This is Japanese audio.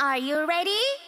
Are you ready?「